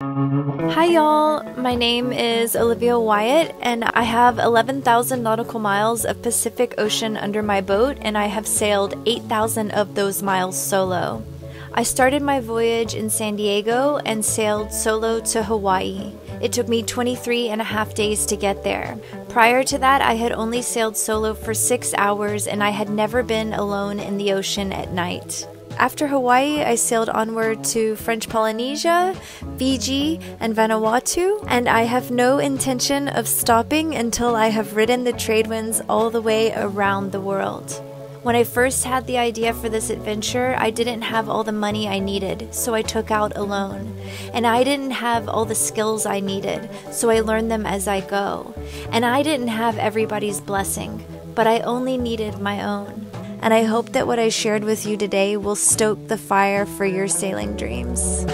Hi, y'all. My name is Olivia Wyatt, and I have 11,000 nautical miles of Pacific Ocean under my boat, and I have sailed 8,000 of those miles solo. I started my voyage in San Diego and sailed solo to Hawaii. It took me 23 and a half days to get there. Prior to that, I had only sailed solo for six hours, and I had never been alone in the ocean at night. After Hawaii, I sailed onward to French Polynesia, Fiji, and Vanuatu, and I have no intention of stopping until I have ridden the trade winds all the way around the world. When I first had the idea for this adventure, I didn't have all the money I needed, so I took out a loan. And I didn't have all the skills I needed, so I learned them as I go. And I didn't have everybody's blessing, but I only needed my own and I hope that what I shared with you today will stoke the fire for your sailing dreams.